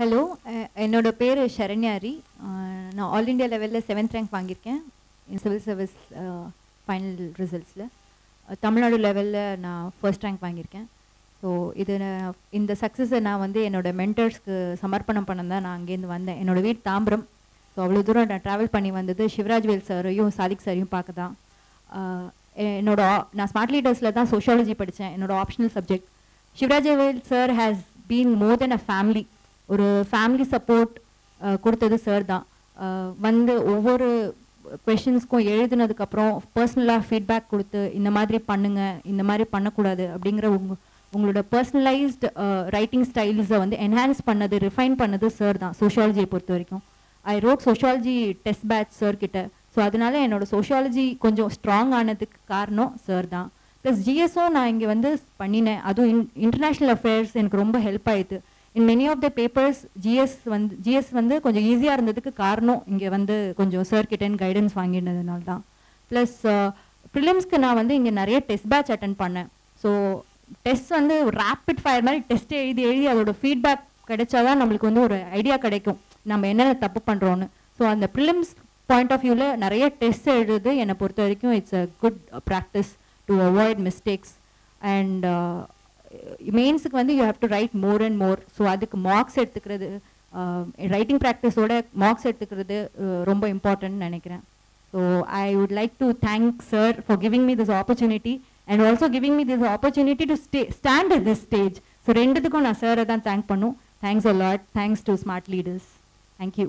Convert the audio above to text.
Hello என்னோட பேர் ஷரண்யாரி நான் ஆல் இண்டியா லெவலில் செவன்த் ரேங்க் வாங்கியிருக்கேன். சிவில் சர்வீஸ் ஃபைனல் ரிசல்ட்ஸில் தமிழ்நாடு லெவலில் நான் ஃபர்ஸ்ட் ரேங்க் வாங்கியிருக்கேன். ஸோ இது இந்த சக்ஸஸை நான் வந்து என்னோட மென்டர்ஸ்க்கு சமர்ப்பணம் பண்ண தான் நான் அங்கேருந்து வந்தேன். என்னோடய வீடு தாம்பரம். ஸோ அவ்வளோ தூரம் நான் ட்ராவல் பண்ணி வந்தது சிவராஜ்வேல் சாரையும் சாதிக் சாரையும் பார்க்க தான். என்னோட நான் ஸ்மார்ட் லீடர்ஸில் தான் சோஷியாலஜி படித்தேன் என்னோடய optional subject Sivarajavel sir has been more than a family ஒரு ஃபேமிலி சப்போர்ட் கொடுத்தது சார் தான். வந்து ஒவ்வொரு கொஷின்ஸ்க்கும் எழுதுனதுக்கப்புறம் பர்சனலாக ஃபீட்பேக் கொடுத்து இந்த மாதிரி பண்ணுங்க இந்த மாதிரி பண்ணக்கூடாது அப்படிங்கிற உங்க உங்களோட பர்சனலைஸ்டு ரைட்டிங் ஸ்டைல்ஸை வந்து என்ஹான்ஸ் பண்ணது ரிஃபைன் பண்ணது சார் தான் சோஷியாலஜியை பொறுத்த வரைக்கும். I wrote sociology test batch sir கிட்ட. ஸோ அதனால என்னோட சோஷியாலஜி கொஞ்சம் ஸ்ட்ராங் ஆனதுக்கு காரணம் சார் தான். ப்ளஸ் ஜிஎஸும் நான் இங்கே வந்து பண்ணினேன். அதுவும் இன் இன்டர்நேஷ்னல் அஃபேர்ஸ் எனக்கு ரொம்ப ஹெல்ப் ஆயிடுது in many of the papers GS வந்து ஜிஎஸ் வந்து கொஞ்சம் ஈஸியாக இருந்ததுக்கு காரணம் இங்கே வந்து கொஞ்சம் சார் கிட்டேன்னு கைடன்ஸ் வாங்கினதுனால தான். ப்ளஸ் ப்ரிலிம்ஸ்க்கு நான் வந்து இங்கே நிறைய டெஸ்ட் பேட்ச் அட்டன் பண்ணேன். ஸோ டெஸ்ட் வந்து ரேப்பிட் ஃபயர் மாதிரி டெஸ்ட் எழுதி எழுதி அதோட ஃபீட்பேக் கிடைச்சாதான் நம்மளுக்கு வந்து ஒரு ஐடியா கிடைக்கும். நம்ம என்னென்ன தப்பு பண்ணுறோன்னு ஸோ அந்த ப்ரிலிம்ஸ் பாயிண்ட் ஆஃப் வியூவில் நிறைய டெஸ்ட் எழுதுறது என்னை பொறுத்த வரைக்கும் it's a good practice to avoid mistakes and மெயின்ஸுக்கு வந்து you have to write more and more so அதுக்கு மார்க்ஸ் எடுத்துக்கிறது ரைட்டிங் ப்ராக்டிஸோட மார்க்ஸ் எடுத்துக்கிறது ரொம்ப இம்பார்ட்டன்ட் நினைக்கிறேன். So I would like to thank sir for giving me this opportunity and also giving me this opportunity to stay stand at this stage so ரெண்டுத்துக்கும் நான் சாரை தான் தேங்க் பண்ணும். Thanks a lot thanks to Smart Leaders thank you